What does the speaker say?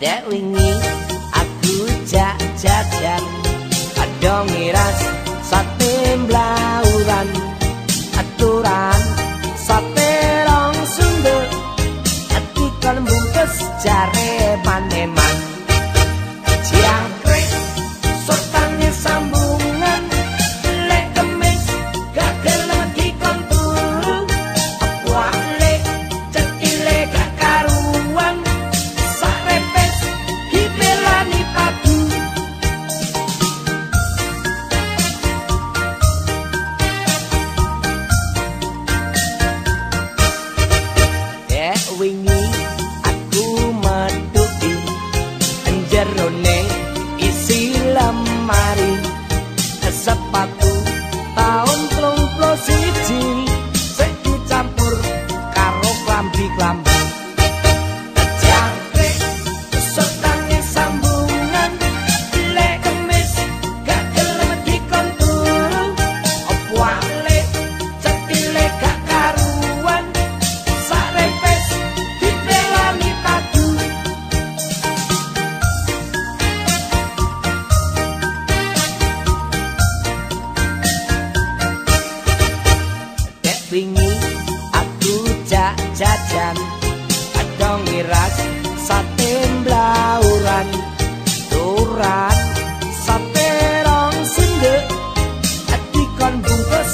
that we need. Jajan adong miras sate blauran turan sate rong sinde ati bungkus